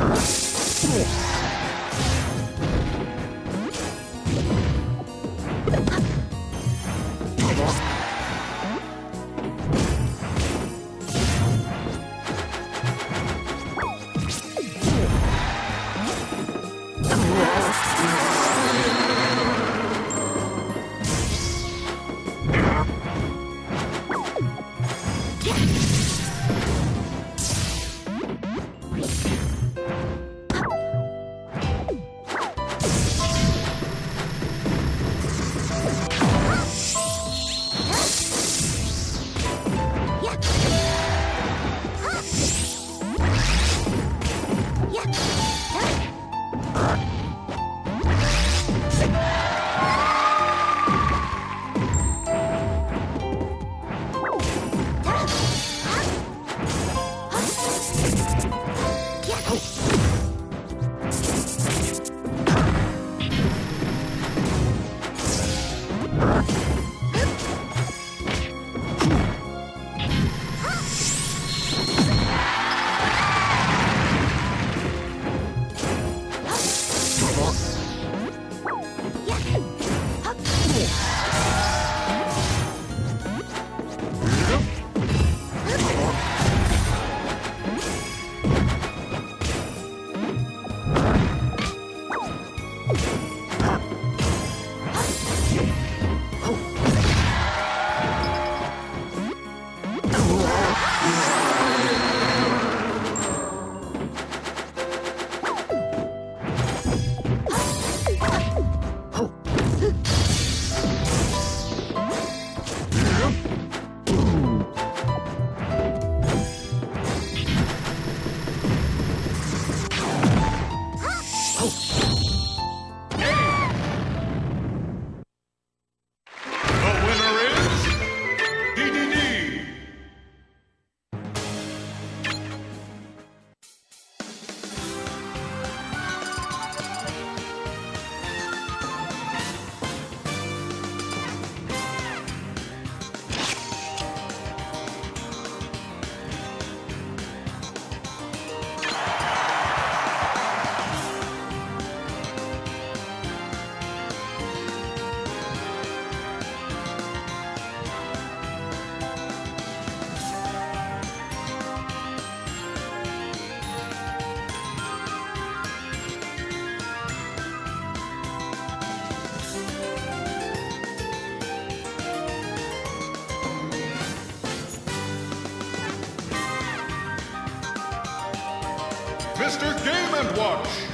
The Mr. Game and Watch.